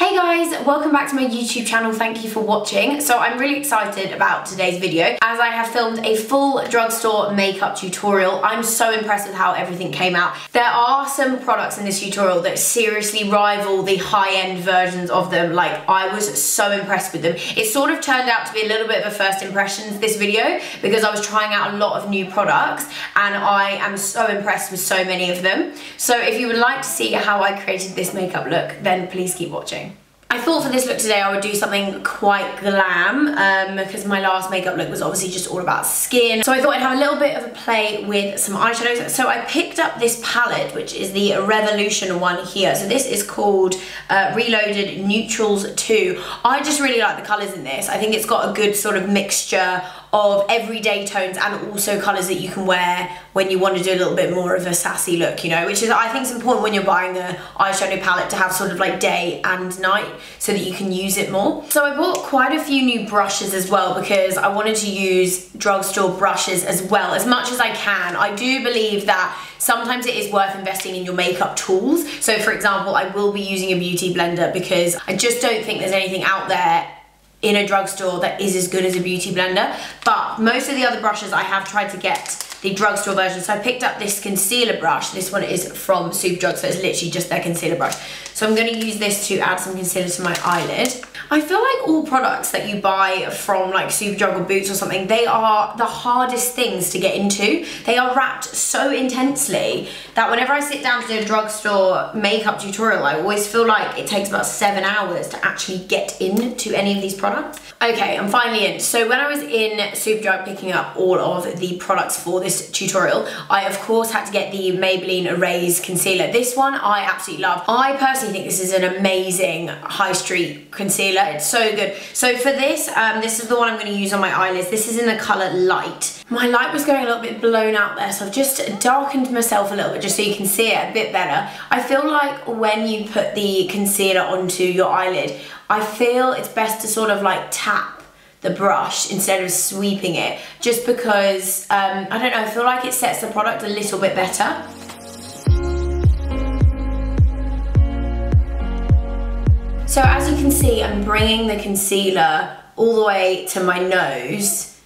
Hey guys, welcome back to my YouTube channel. Thank you for watching. So I'm really excited about today's video as I have filmed a full drugstore makeup tutorial. I'm so impressed with how everything came out. There are some products in this tutorial that seriously rival the high-end versions of them. Like I was so impressed with them. It sort of turned out to be a little bit of a first impressions this video because I was trying out a lot of new products and I am so impressed with so many of them. So if you would like to see how I created this makeup look, then please keep watching. I thought for this look today I would do something quite glam um, because my last makeup look was obviously just all about skin. So I thought I'd have a little bit of a play with some eyeshadows. So I picked up this palette, which is the Revolution one here. So this is called uh, Reloaded Neutrals 2. I just really like the colours in this. I think it's got a good sort of mixture of everyday tones and also colours that you can wear when you want to do a little bit more of a sassy look, you know, which is I think is important when you're buying a eyeshadow palette to have sort of like day and night so that you can use it more. So I bought quite a few new brushes as well because I wanted to use drugstore brushes as well as much as I can. I do believe that sometimes it is worth investing in your makeup tools. So for example, I will be using a beauty blender because I just don't think there's anything out there in a drugstore that is as good as a beauty blender. But most of the other brushes I have tried to get the drugstore version. So I picked up this concealer brush. This one is from Superdrug, so it's literally just their concealer brush. So I'm gonna use this to add some concealer to my eyelid. I feel like all products that you buy from like Superdrug or Boots or something, they are the hardest things to get into. They are wrapped so intensely that whenever I sit down to do a drugstore makeup tutorial, I always feel like it takes about seven hours to actually get into any of these products. Okay, I'm finally in. So when I was in Superdrug picking up all of the products for this tutorial, I of course had to get the Maybelline Erase Concealer. This one I absolutely love. I personally think this is an amazing high street concealer. It's so good. So for this, um, this is the one I'm gonna use on my eyelids. This is in the color Light. My light was going a little bit blown out there, so I've just darkened myself a little bit just so you can see it a bit better. I feel like when you put the concealer onto your eyelid, I feel it's best to sort of like tap the brush instead of sweeping it just because um, I don't know I feel like it sets the product a little bit better so as you can see I'm bringing the concealer all the way to my nose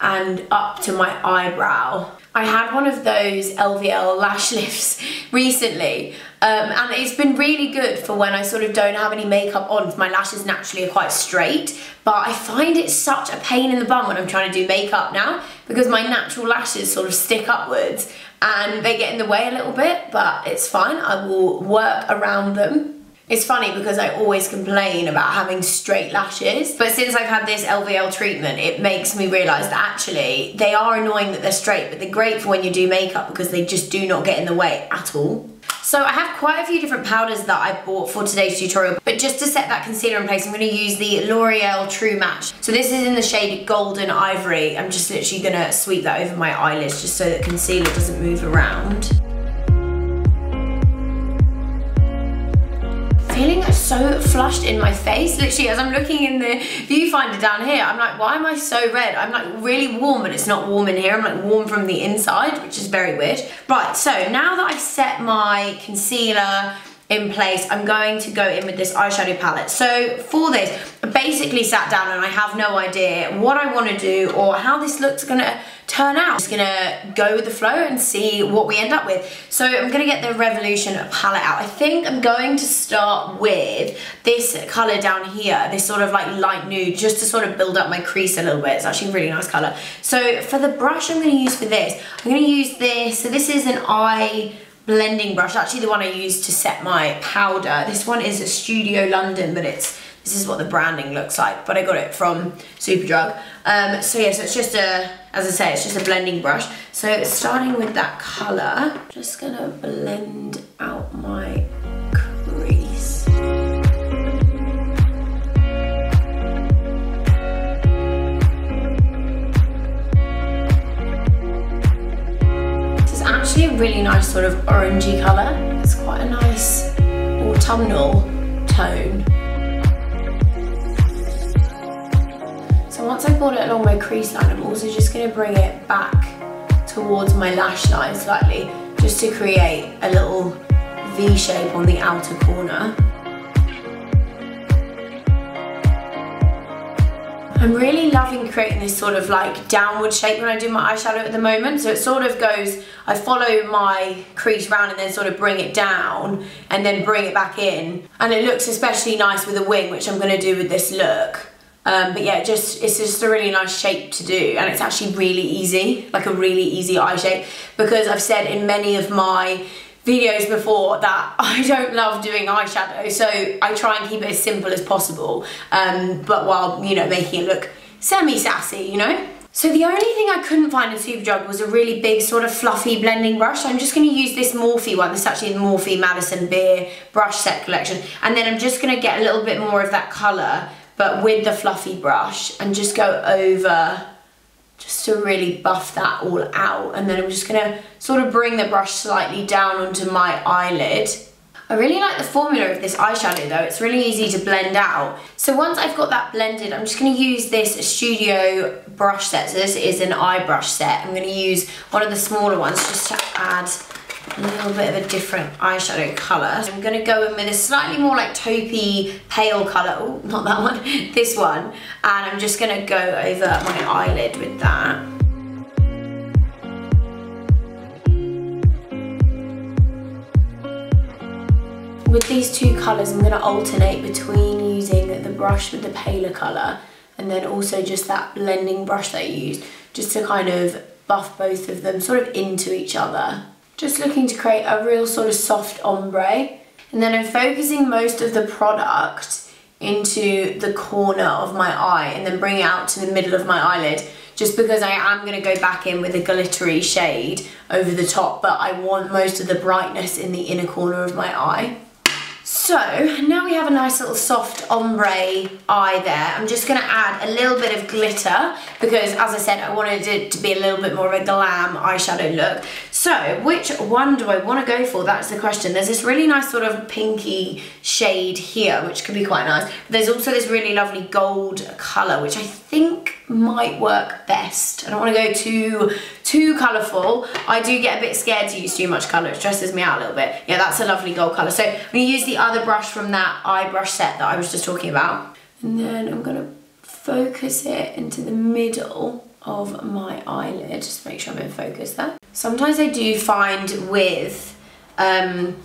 and up to my eyebrow I had one of those LVL lash lifts recently um, and it's been really good for when I sort of don't have any makeup on. My lashes naturally are quite straight but I find it such a pain in the bum when I'm trying to do makeup now because my natural lashes sort of stick upwards and they get in the way a little bit but it's fine. I will work around them it's funny because I always complain about having straight lashes, but since I've had this LVL treatment, it makes me realise that actually they are annoying that they're straight, but they're great for when you do makeup because they just do not get in the way at all. So I have quite a few different powders that I bought for today's tutorial, but just to set that concealer in place, I'm gonna use the L'Oreal True Match. So this is in the shade Golden Ivory. I'm just literally gonna sweep that over my eyelids just so that concealer doesn't move around. Feeling so flushed in my face. Literally, as I'm looking in the viewfinder down here, I'm like, why am I so red? I'm like really warm, but it's not warm in here. I'm like warm from the inside, which is very weird. Right, so now that I've set my concealer, in place, I'm going to go in with this eyeshadow palette. So for this, I basically sat down and I have no idea what I want to do or how this looks going to turn out. I'm just to go with the flow and see what we end up with. So I'm to get the Revolution palette out. I think I'm going to start with this colour down here, this sort of like light nude, just to sort of build up my crease a little bit. It's actually a really nice colour. So for the brush I'm to use for this, I'm to use this. So this is an eye blending brush, actually the one I use to set my powder. This one is a Studio London, but it's this is what the branding looks like, but I got it from Superdrug. Um, so yeah, so it's just a, as I say, it's just a blending brush. So starting with that colour, just gonna blend out my actually a really nice sort of orangey colour. It's quite a nice autumnal tone. So once I've brought it along my crease line, I'm also just going to bring it back towards my lash line slightly, just to create a little V shape on the outer corner. I'm really loving creating this sort of like downward shape when I do my eyeshadow at the moment. So it sort of goes, I follow my crease round and then sort of bring it down and then bring it back in. And it looks especially nice with a wing, which I'm gonna do with this look. Um, but yeah, just it's just a really nice shape to do and it's actually really easy, like a really easy eye shape because I've said in many of my videos before that I don't love doing eyeshadow so I try and keep it as simple as possible um, but while you know making it look semi-sassy you know so the only thing I couldn't find in Superdrug was a really big sort of fluffy blending brush. So I'm just going to use this Morphe one. This is actually the Morphe Madison Beer brush set collection. And then I'm just going to get a little bit more of that colour, but with the fluffy brush and just go over just to really buff that all out. And then I'm just gonna sort of bring the brush slightly down onto my eyelid. I really like the formula of this eyeshadow though, it's really easy to blend out. So once I've got that blended, I'm just gonna use this Studio brush set. So this is an eye brush set. I'm gonna use one of the smaller ones just to add a little bit of a different eyeshadow colour. I'm going to go in with a slightly more like taupey pale colour, oh not that one, this one, and I'm just going to go over my eyelid with that. With these two colours I'm going to alternate between using the brush with the paler colour and then also just that blending brush that I used just to kind of buff both of them sort of into each other. Just looking to create a real sort of soft ombre. And then I'm focusing most of the product into the corner of my eye and then bring it out to the middle of my eyelid just because I am going to go back in with a glittery shade over the top but I want most of the brightness in the inner corner of my eye. So now we have a nice little soft ombre eye there. I'm just gonna add a little bit of glitter because as I said, I wanted it to be a little bit more of a glam eyeshadow look. So which one do I wanna go for? That's the question. There's this really nice sort of pinky shade here, which could be quite nice. There's also this really lovely gold color, which I think might work best. I don't want to go too too colourful. I do get a bit scared to use too much colour. It stresses me out a little bit. Yeah, that's a lovely gold colour. So I'm going to use the other brush from that eye brush set that I was just talking about. And then I'm going to focus it into the middle of my eyelid. Just make sure I'm in focus there. Sometimes I do find with um,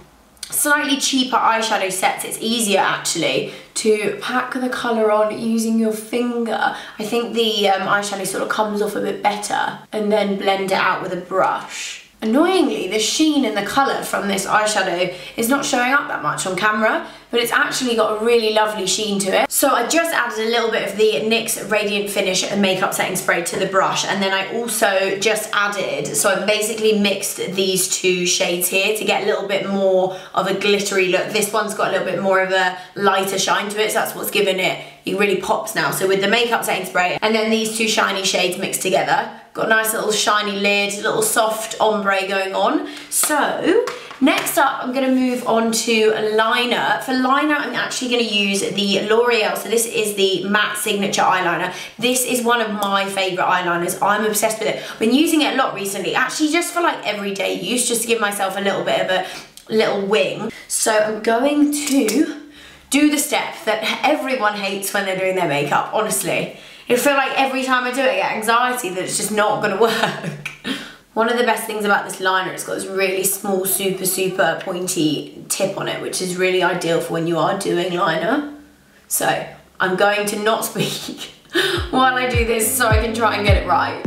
slightly cheaper eyeshadow sets, it's easier actually to pack the colour on using your finger. I think the um, eyeshadow sort of comes off a bit better and then blend it out with a brush. Annoyingly, the sheen and the colour from this eyeshadow is not showing up that much on camera, but it's actually got a really lovely sheen to it. So I just added a little bit of the NYX Radiant Finish and Makeup Setting Spray to the brush, and then I also just added, so I basically mixed these two shades here to get a little bit more of a glittery look. This one's got a little bit more of a lighter shine to it, so that's what's given it, it really pops now. So with the Makeup Setting Spray, and then these two shiny shades mixed together, Got a nice little shiny lid, a little soft ombre going on. So Next up, I'm gonna move on to a liner. For liner, I'm actually gonna use the L'Oreal. So this is the matte signature eyeliner. This is one of my favorite eyeliners. I'm obsessed with it. Been using it a lot recently, actually just for like everyday use, just to give myself a little bit of a little wing. So I'm going to do the step that everyone hates when they're doing their makeup, honestly. I feel like every time I do it, I get anxiety that it's just not gonna work. One of the best things about this liner, it's got this really small, super, super pointy tip on it, which is really ideal for when you are doing liner. So I'm going to not speak while I do this so I can try and get it right.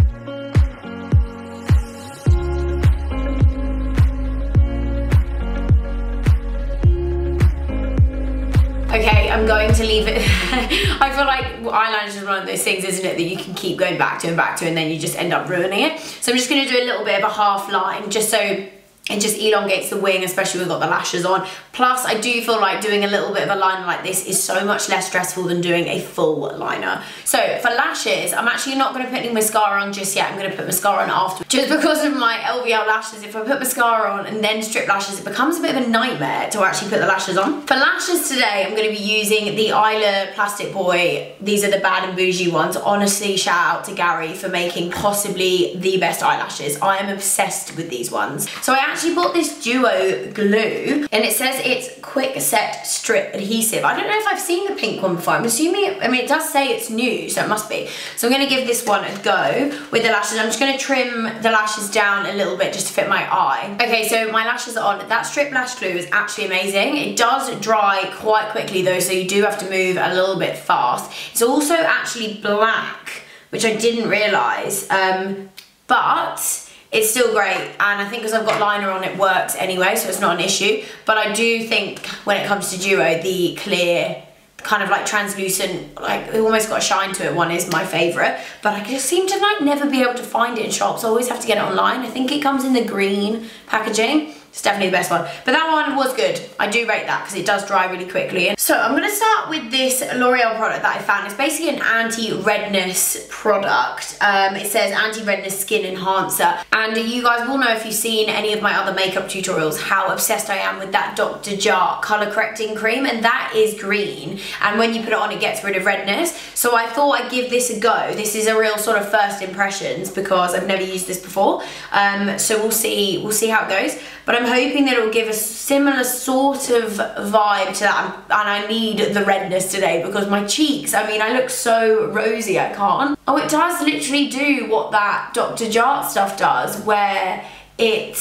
Okay, I'm going to leave it. I feel like eyeliner is one of those things, isn't it, that you can keep going back to and back to and then you just end up ruining it. So I'm just gonna do a little bit of a half line just so it just elongates the wing, especially when we've got the lashes on. Plus, I do feel like doing a little bit of a liner like this is so much less stressful than doing a full liner. So for lashes, I'm actually not gonna put any mascara on just yet. I'm gonna put mascara on after. Just because of my LVL lashes, if I put mascara on and then strip lashes, it becomes a bit of a nightmare to actually put the lashes on. For lashes today, I'm gonna be using the Eylure Plastic Boy. These are the Bad and Boujee ones. Honestly, shout out to Gary for making possibly the best eyelashes. I am obsessed with these ones. So I actually bought this duo glue and it says it's quick set strip adhesive. I don't know if I've seen the pink one before. I'm assuming, I mean, it does say it's new, so it must be. So I'm gonna give this one a go with the lashes. I'm just gonna trim the lashes down a little bit just to fit my eye. Okay, so my lashes are on. That strip lash glue is actually amazing. It does dry quite quickly though, so you do have to move a little bit fast. It's also actually black, which I didn't realize. Um, but it's still great. And I think because I've got liner on it works anyway so it's not an issue. But I do think when it comes to duo the clear kind of like translucent like it almost got a shine to it. One is my favorite. But I just seem to like never be able to find it in shops. I always have to get it online. I think it comes in the green packaging it's definitely the best one. But that one was good. I do rate that because it does dry really quickly. So I'm going to start with this L'Oreal product that I found. It's basically an anti-redness product. Um, it says anti-redness skin enhancer. And you guys will know if you've seen any of my other makeup tutorials how obsessed I am with that Dr. Jart color correcting cream. And that is green. And when you put it on, it gets rid of redness. So I thought I'd give this a go. This is a real sort of first impressions because I've never used this before. Um, so we'll see, we'll see how it goes. But I'm hoping that it will give a similar sort of vibe to that. And I need the redness today because my cheeks, I mean, I look so rosy, I can't. Oh, it does literally do what that Dr. Jart stuff does, where it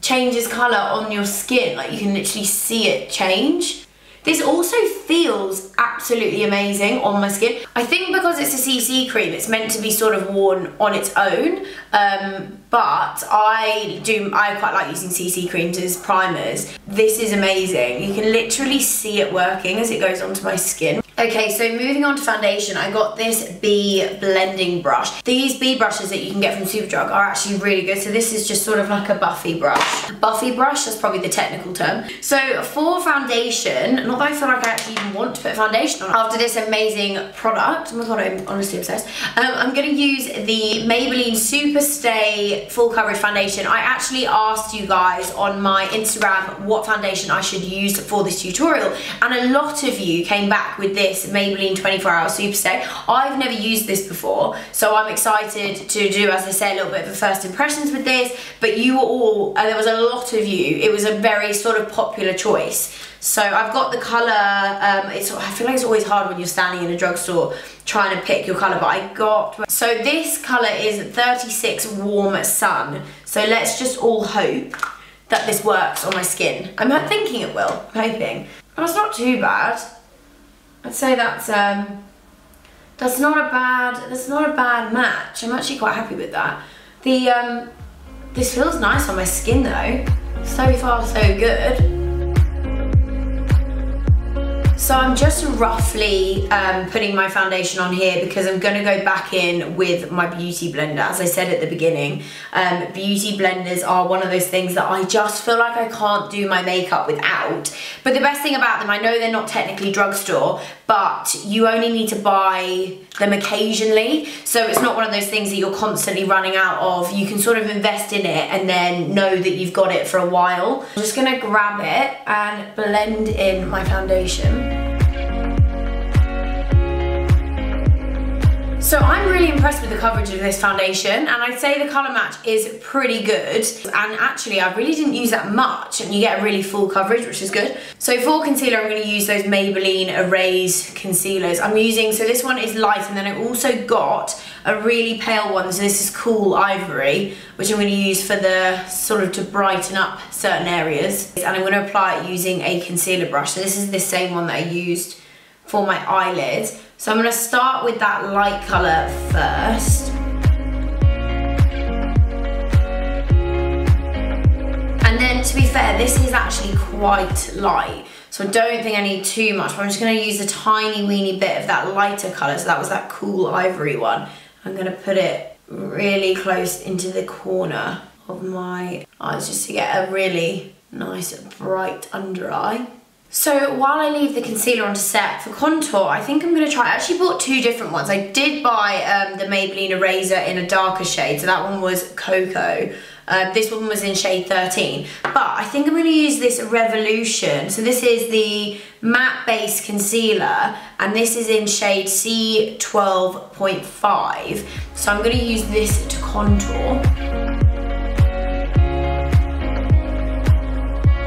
changes colour on your skin. Like you can literally see it change. This also feels absolutely amazing on my skin. I think because it's a CC cream, it's meant to be sort of worn on its own, um, but I do, I quite like using CC creams as primers. This is amazing. You can literally see it working as it goes onto my skin. Okay, so moving on to foundation, I got this B blending brush. These B brushes that you can get from Superdrug are actually really good. So this is just sort of like a buffy brush. Buffy brush, that's probably the technical term. So for foundation, not that I feel like I actually even want to put foundation on after this amazing product, oh my god, I'm honestly obsessed. Um, I'm gonna use the Maybelline Superstay Full Coverage Foundation. I actually asked you guys on my Instagram what foundation I should use for this tutorial, and a lot of you came back with this this Maybelline 24 Hour Super Stay. I've never used this before, so I'm excited to do, as I say, a little bit of a first impressions with this, but you were all, uh, there was a lot of you, it was a very sort of popular choice. So I've got the colour, um, it's, I feel like it's always hard when you're standing in a drugstore trying to pick your colour, but I got, so this colour is 36 Warm Sun. So let's just all hope that this works on my skin. I'm thinking it will, I'm hoping. And it's not too bad. I'd say that's um, that's not a bad that's not a bad match. I'm actually quite happy with that. The um, this feels nice on my skin though. So far so good. So I'm just roughly um, putting my foundation on here because I'm gonna go back in with my beauty blender. As I said at the beginning, um, beauty blenders are one of those things that I just feel like I can't do my makeup without. But the best thing about them, I know they're not technically drugstore, but you only need to buy them occasionally. So it's not one of those things that you're constantly running out of. You can sort of invest in it and then know that you've got it for a while. I'm just gonna grab it and blend in my foundation. So I'm really impressed with the coverage of this foundation and I'd say the colour match is pretty good and actually I really didn't use that much and you get a really full coverage which is good. So for concealer I'm going to use those Maybelline Erase concealers. I'm using, so this one is light and then I also got a really pale one so this is Cool Ivory which I'm going to use for the sort of to brighten up certain areas and I'm going to apply it using a concealer brush. So this is the same one that I used for my eyelids. So I'm going to start with that light colour first. And then to be fair, this is actually quite light. So I don't think I need too much, but I'm just gonna use a tiny weeny bit of that lighter color. So that was that cool ivory one. I'm gonna put it really close into the corner of my eyes just to get a really nice bright under eye. So while I leave the concealer on to set for contour, I think I'm going to try, I actually bought two different ones. I did buy um, the Maybelline Eraser in a darker shade, so that one was Cocoa. Uh, this one was in shade 13. But I think I'm going to use this Revolution. So this is the matte base concealer, and this is in shade C12.5. So I'm going to use this to contour.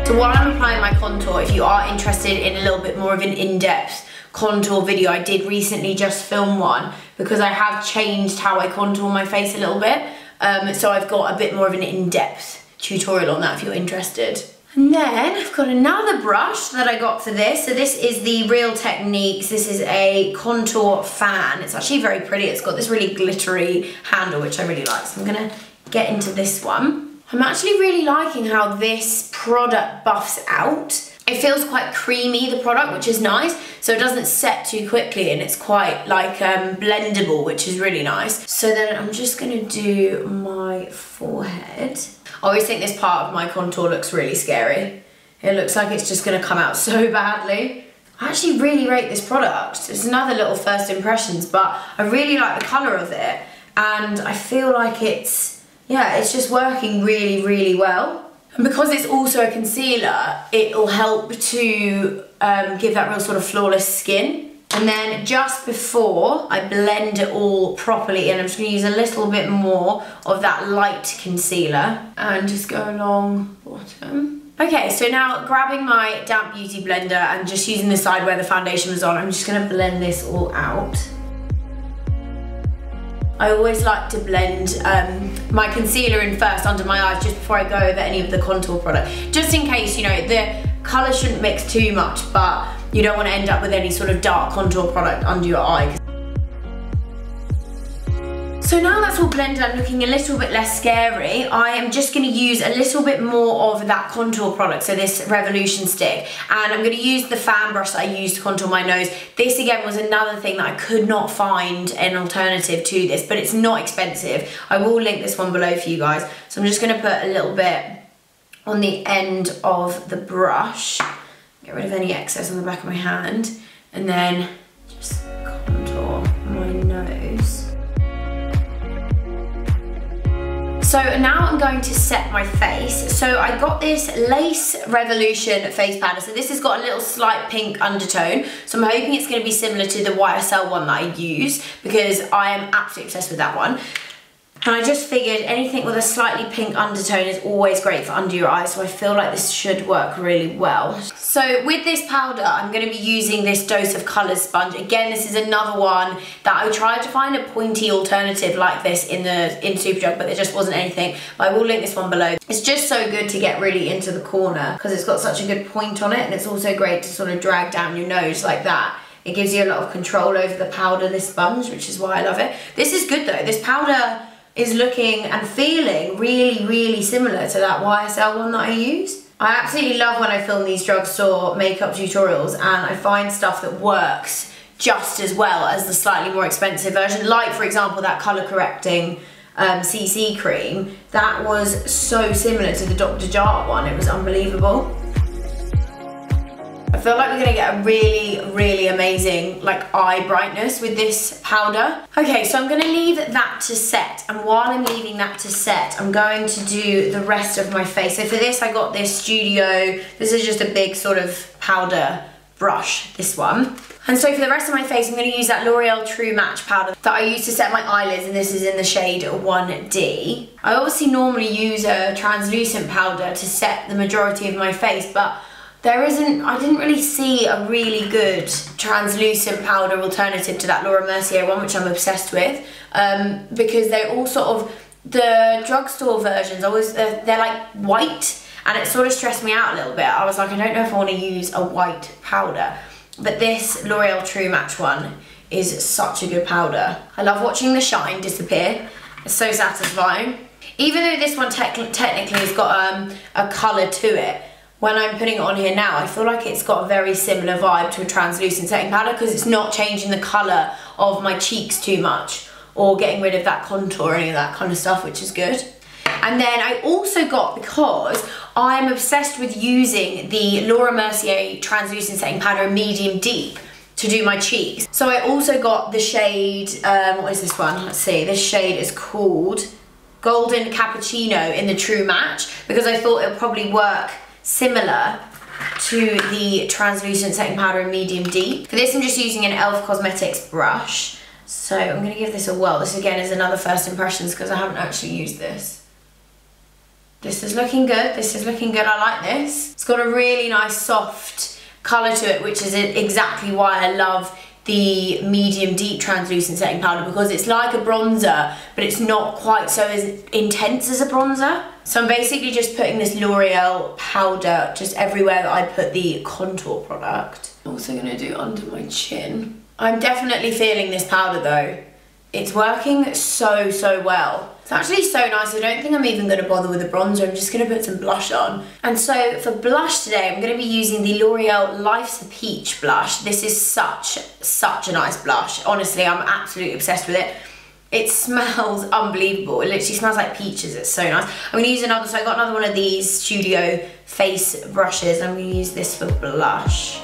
So while I'm applying my contour, if you are interested in a little bit more of an in-depth contour video, I did recently just film one because I have changed how I contour my face a little bit. Um, so I've got a bit more of an in-depth tutorial on that if you're interested. And then I've got another brush that I got for this. So this is the Real Techniques. This is a contour fan. It's actually very pretty. It's got this really glittery handle, which I really like. So I'm gonna get into this one. I'm actually really liking how this product buffs out. It feels quite creamy, the product, which is nice. So it doesn't set too quickly and it's quite like um, blendable, which is really nice. So then I'm just gonna do my forehead. I always think this part of my contour looks really scary. It looks like it's just gonna come out so badly. I actually really rate this product. It's another little first impressions, but I really like the colour of it. And I feel like it's, yeah, it's just working really, really well. And because it's also a concealer, it'll help to um, give that real sort of flawless skin. And then just before I blend it all properly in, I'm just gonna use a little bit more of that light concealer and just go along bottom. Okay, so now grabbing my Damp Beauty blender and just using the side where the foundation was on, I'm just gonna blend this all out. I always like to blend um, my concealer in first under my eyes just before I go over any of the contour product. Just in case, you know, the colour shouldn't mix too much, but you don't want to end up with any sort of dark contour product under your eye so now that's all blended and looking a little bit less scary, I am just gonna use a little bit more of that contour product, so this Revolution stick, and I'm gonna use the fan brush that I used to contour my nose. This again was another thing that I could not find an alternative to this, but it's not expensive. I will link this one below for you guys. So I'm just gonna put a little bit on the end of the brush, get rid of any excess on the back of my hand, and then just contour my nose. So now I'm going to set my face. So I got this Lace Revolution face powder. So this has got a little slight pink undertone. So I'm hoping it's gonna be similar to the YSL one that I use because I am absolutely obsessed with that one. And I just figured anything with a slightly pink undertone is always great for under your eyes, so I feel like this should work really well. So with this powder, I'm gonna be using this Dose of Colour sponge. Again, this is another one that I tried to find a pointy alternative like this in the in Superdrug, but there just wasn't anything. But I will link this one below. It's just so good to get really into the corner because it's got such a good point on it, and it's also great to sort of drag down your nose like that. It gives you a lot of control over the powder, this sponge, which is why I love it. This is good though. This powder is looking and feeling really, really similar to that YSL one that I use. I absolutely love when I film these drugstore makeup tutorials and I find stuff that works just as well as the slightly more expensive version. Like, for example, that colour correcting um, CC cream. That was so similar to the Dr. Jart one. It was unbelievable. I feel like we're gonna get a really, really amazing like eye brightness with this powder. Okay, so I'm gonna leave that to set. And while I'm leaving that to set, I'm going to do the rest of my face. So for this, I got this Studio, this is just a big sort of powder brush, this one. And so for the rest of my face, I'm gonna use that L'Oreal True Match powder that I use to set my eyelids, and this is in the shade 1D. I obviously normally use a translucent powder to set the majority of my face, but there isn't, I didn't really see a really good translucent powder alternative to that Laura Mercier one, which I'm obsessed with, um, because they're all sort of, the drugstore versions, always they're, they're like white, and it sort of stressed me out a little bit. I was like, I don't know if I want to use a white powder, but this L'Oreal True Match one is such a good powder. I love watching the shine disappear. It's so satisfying. Even though this one te technically has got um, a colour to it, when I'm putting it on here now, I feel like it's got a very similar vibe to a translucent setting powder because it's not changing the colour of my cheeks too much or getting rid of that contour or any of that kind of stuff, which is good. And then I also got, because I'm obsessed with using the Laura Mercier translucent setting powder medium deep to do my cheeks. So I also got the shade, um, what is this one? Let's see, this shade is called Golden Cappuccino in the True Match because I thought it would probably work similar to the translucent setting powder in medium deep. For this I'm just using an e.l.f. Cosmetics brush. So I'm going to give this a whirl. This again is another first impressions because I haven't actually used this. This is looking good, this is looking good, I like this. It's got a really nice soft colour to it, which is exactly why I love the medium deep translucent setting powder because it's like a bronzer but it's not quite so as intense as a bronzer. So I'm basically just putting this L'Oreal powder just everywhere that I put the contour product. I'm also going to do under my chin. I'm definitely feeling this powder though. It's working so, so well. It's actually so nice. I don't think I'm even going to bother with a bronzer. I'm just going to put some blush on. And so for blush today, I'm going to be using the L'Oreal Life's a Peach blush. This is such, such a nice blush. Honestly, I'm absolutely obsessed with it. It smells unbelievable. It literally smells like peaches. It's so nice. I'm going to use another, so I got another one of these Studio face brushes. I'm going to use this for blush.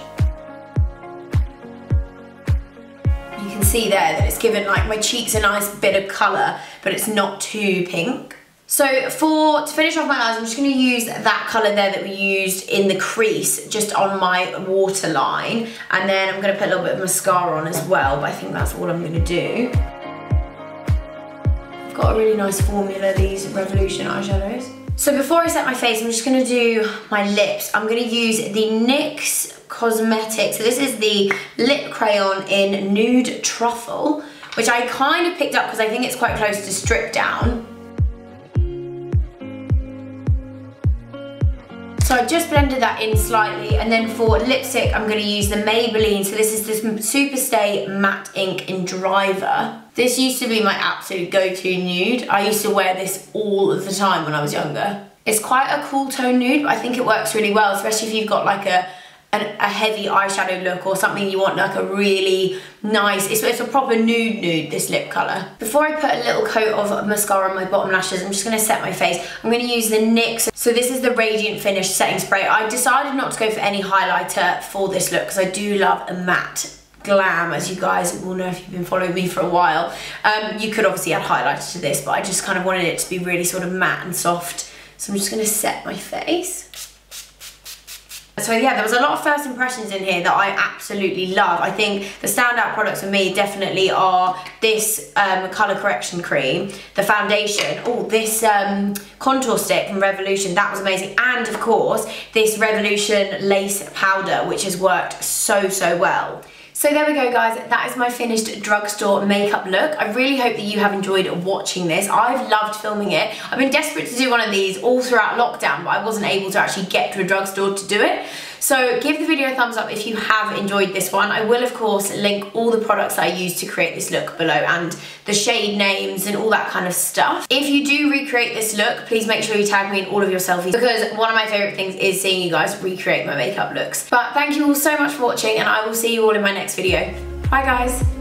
Can see there that it's given like my cheeks a nice bit of colour, but it's not too pink. So for, to finish off my eyes, I'm just gonna use that colour there that we used in the crease, just on my waterline. And then I'm gonna put a little bit of mascara on as well, but I think that's all I'm gonna do. I've got a really nice formula, these Revolution eyeshadows. So before I set my face, I'm just gonna do my lips. I'm gonna use the NYX Cosmetics. So this is the lip crayon in Nude Truffle, which I kind of picked up because I think it's quite close to Strip Down. So I just blended that in slightly and then for lipstick I'm going to use the Maybelline. So this is this Superstay Matte Ink in Driver. This used to be my absolute go-to nude. I used to wear this all the time when I was younger. It's quite a cool tone nude, but I think it works really well, especially if you've got like a an, a heavy eyeshadow look or something you want like a really nice, it's, it's a proper nude nude, this lip colour. Before I put a little coat of mascara on my bottom lashes, I'm just going to set my face. I'm going to use the NYX, so this is the Radiant Finish Setting Spray. I decided not to go for any highlighter for this look because I do love a matte glam as you guys will know if you've been following me for a while um, you could obviously add highlighter to this but I just kind of wanted it to be really sort of matte and soft so I'm just going to set my face so yeah, there was a lot of first impressions in here that I absolutely love. I think the standout products for me definitely are this um, colour correction cream, the foundation, oh, this um, contour stick from Revolution, that was amazing. And of course, this Revolution lace powder, which has worked so, so well. So there we go guys, that is my finished drugstore makeup look. I really hope that you have enjoyed watching this. I've loved filming it. I've been desperate to do one of these all throughout lockdown, but I wasn't able to actually get to a drugstore to do it. So give the video a thumbs up if you have enjoyed this one. I will of course link all the products I used to create this look below and the shade names and all that kind of stuff. If you do recreate this look, please make sure you tag me in all of your selfies because one of my favourite things is seeing you guys recreate my makeup looks. But thank you all so much for watching and I will see you all in my next video. Bye guys.